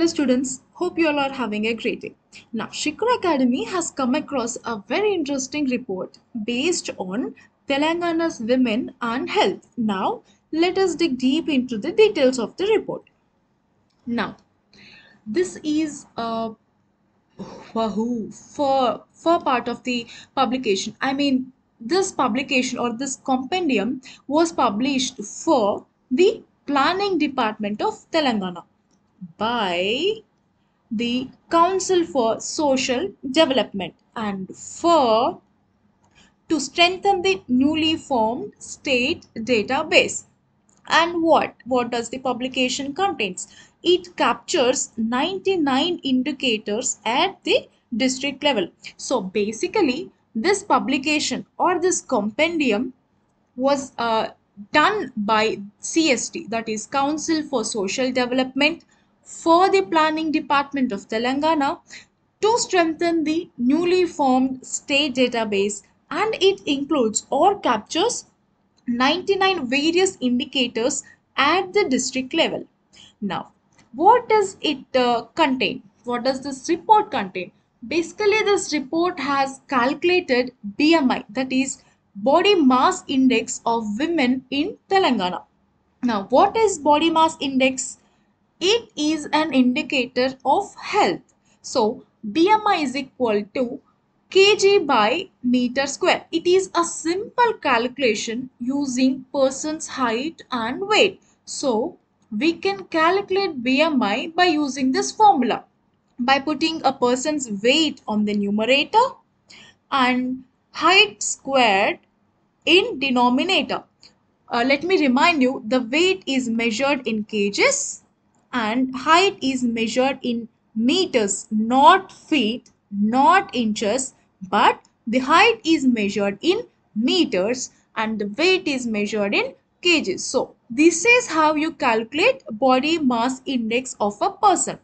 Hello students, hope you all are having a great day. Now Shikara Academy has come across a very interesting report based on Telangana's women and health. Now let us dig deep into the details of the report. Now this is a wahoo for for part of the publication. I mean this publication or this compendium was published for the planning department of Telangana by the Council for Social Development and for to strengthen the newly formed state database. And what? What does the publication contains? It captures 99 indicators at the district level. So basically, this publication or this compendium was uh, done by CSD that is Council for Social Development, for the Planning Department of Telangana to strengthen the newly formed state database and it includes or captures 99 various indicators at the district level. Now, what does it uh, contain? What does this report contain? Basically, this report has calculated BMI, that is body mass index of women in Telangana. Now, what is body mass index? It is an indicator of health. So, BMI is equal to kg by meter square. It is a simple calculation using person's height and weight. So, we can calculate BMI by using this formula by putting a person's weight on the numerator and height squared in denominator. Uh, let me remind you the weight is measured in kgs and height is measured in meters not feet not inches but the height is measured in meters and the weight is measured in kgs. So this is how you calculate body mass index of a person.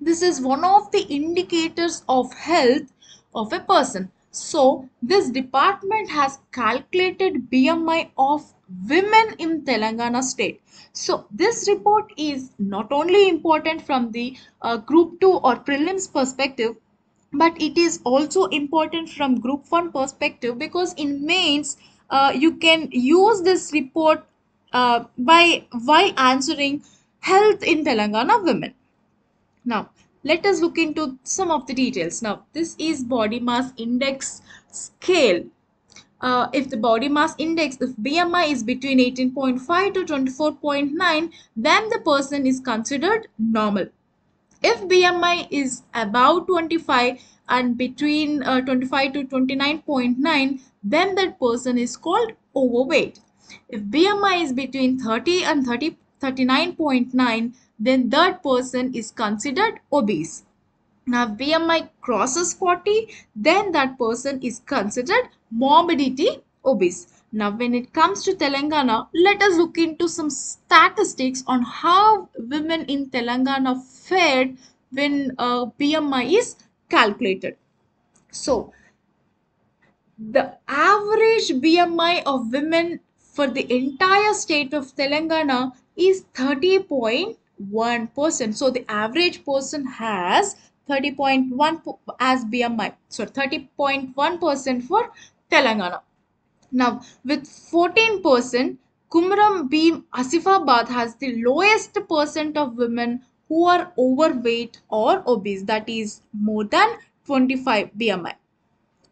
This is one of the indicators of health of a person. So this department has calculated BMI of women in Telangana state. So this report is not only important from the uh, group 2 or prelims perspective but it is also important from group 1 perspective because in mains uh, you can use this report uh, by while answering health in Telangana women. Now, let us look into some of the details. Now, this is body mass index scale. Uh, if the body mass index, if BMI is between 18.5 to 24.9, then the person is considered normal. If BMI is above 25 and between uh, 25 to 29.9, then that person is called overweight. If BMI is between 30 and 30, 39.9, then that person is considered obese. Now, if BMI crosses 40, then that person is considered morbidity obese. Now, when it comes to Telangana, let us look into some statistics on how women in Telangana fared when uh, BMI is calculated. So, the average BMI of women for the entire state of Telangana is 30.1%. So the average person has 30.1 as BMI. So 30.1% for Telangana. Now with 14%, Kumaram Bhim Asifabad has the lowest percent of women who are overweight or obese that is more than 25 BMI.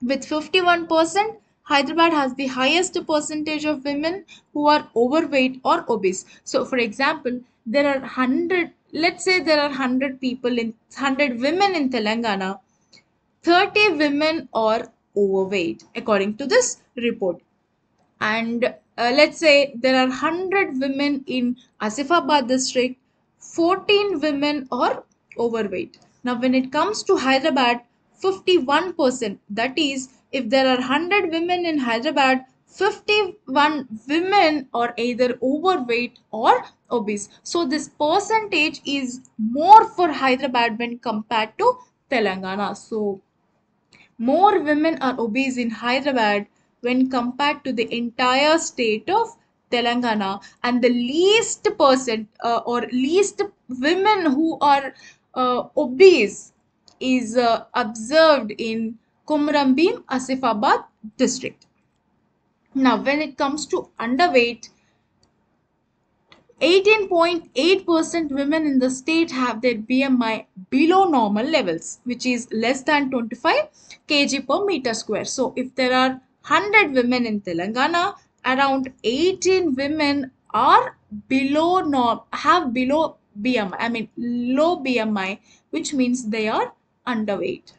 With 51%, Hyderabad has the highest percentage of women who are overweight or obese. So, for example, there are 100, let's say there are 100 people in 100 women in Telangana, 30 women are overweight according to this report. And uh, let's say there are 100 women in Asifabad district, 14 women are overweight. Now, when it comes to Hyderabad, 51%, that is if there are 100 women in Hyderabad, 51 women are either overweight or obese. So this percentage is more for Hyderabad when compared to Telangana. So more women are obese in Hyderabad when compared to the entire state of Telangana and the least percent uh, or least women who are uh, obese is uh, observed in Komrambim, Asifabad district. Now, when it comes to underweight, 18.8% women in the state have their BMI below normal levels, which is less than 25 kg per meter square. So, if there are 100 women in Telangana, around 18 women are below norm, have below BMI, I mean low BMI, which means they are underweight.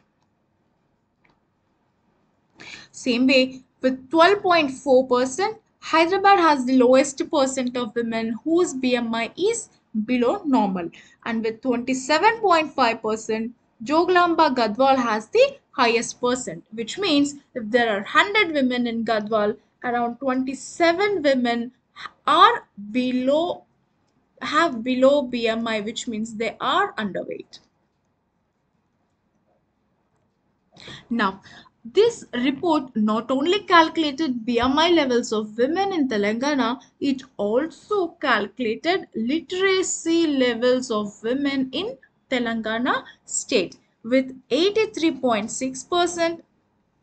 Same way, with 12.4%, Hyderabad has the lowest percent of women whose BMI is below normal. And with 27.5%, Joglamba Gadwal has the highest percent, which means if there are 100 women in Gadwal, around 27 women are below have below BMI, which means they are underweight. Now, this report not only calculated BMI levels of women in Telangana, it also calculated literacy levels of women in Telangana state. With 83.6%,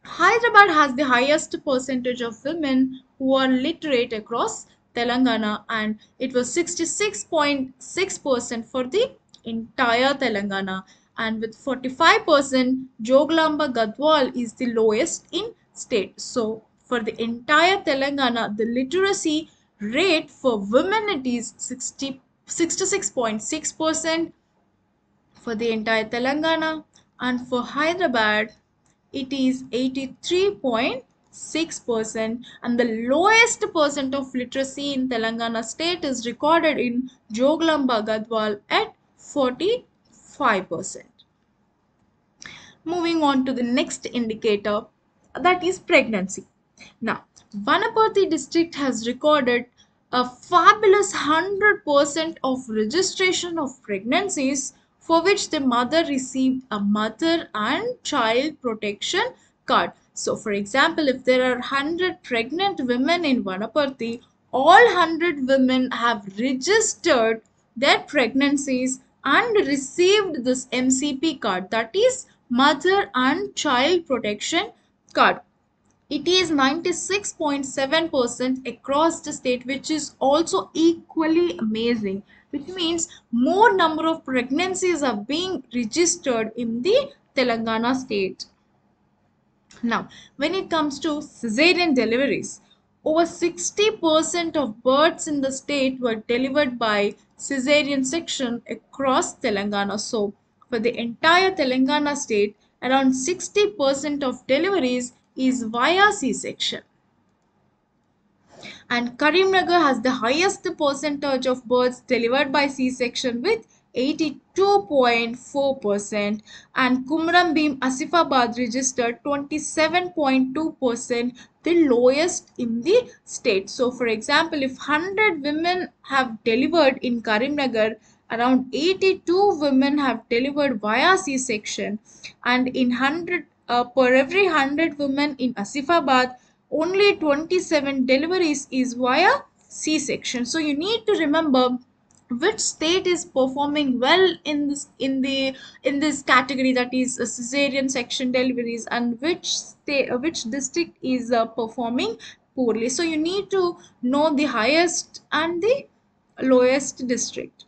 Hyderabad has the highest percentage of women who are literate across Telangana and it was 66.6% for the entire Telangana and with 45% Joglamba Gadwal is the lowest in state. So for the entire Telangana the literacy rate for women it is 60 66.6% for the entire Telangana. And for Hyderabad it is 83.6% and the lowest percent of literacy in Telangana state is recorded in Joglamba Gadwal at 45%. Moving on to the next indicator that is pregnancy. Now, Vanaparthi district has recorded a fabulous 100% of registration of pregnancies for which the mother received a mother and child protection card. So, for example, if there are 100 pregnant women in Vanaparthi, all 100 women have registered their pregnancies and received this MCP card that is Mother and Child Protection Card. It is 96.7% across the state which is also equally amazing which means more number of pregnancies are being registered in the Telangana state. Now, when it comes to cesarean deliveries, over 60% of births in the state were delivered by cesarean section across Telangana. So, for the entire Telangana state, around 60% of deliveries is via C-section. And Karimnagar has the highest percentage of births delivered by C-section with 82.4% and Kumram Kumrambim Asifabad registered 27.2% the lowest in the state. So for example, if 100 women have delivered in Karimnagar, around 82 women have delivered via C-section and in 100 uh, per every 100 women in Asifabad only 27 deliveries is via C-section. So you need to remember which state is performing well in this in the in this category that is a cesarean section deliveries and which state uh, which district is uh, performing poorly so you need to know the highest and the lowest district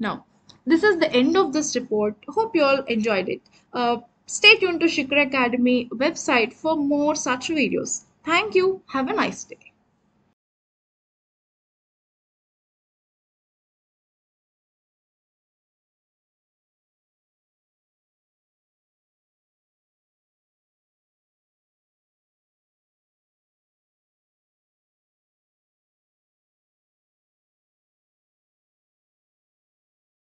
now, this is the end of this report. Hope you all enjoyed it. Uh, stay tuned to Shikara Academy website for more such videos. Thank you. Have a nice day.